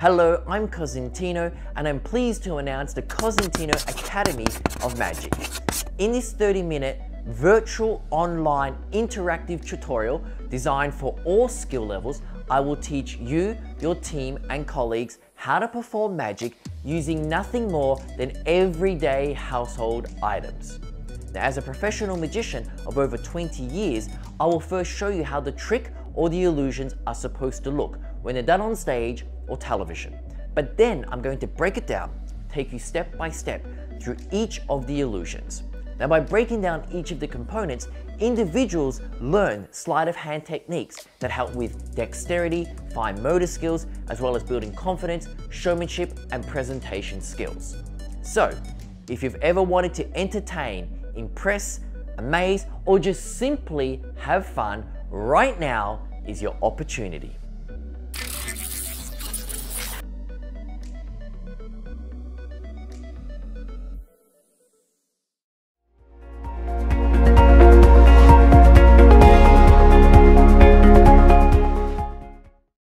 Hello, I'm Cosentino and I'm pleased to announce the Cosentino Academy of Magic. In this 30 minute virtual online interactive tutorial designed for all skill levels, I will teach you, your team and colleagues how to perform magic using nothing more than everyday household items. Now, as a professional magician of over 20 years, I will first show you how the trick or the illusions are supposed to look when they're done on stage or television. But then I'm going to break it down, take you step by step through each of the illusions. Now by breaking down each of the components, individuals learn sleight of hand techniques that help with dexterity, fine motor skills, as well as building confidence, showmanship, and presentation skills. So, if you've ever wanted to entertain impress, amaze, or just simply have fun, right now is your opportunity.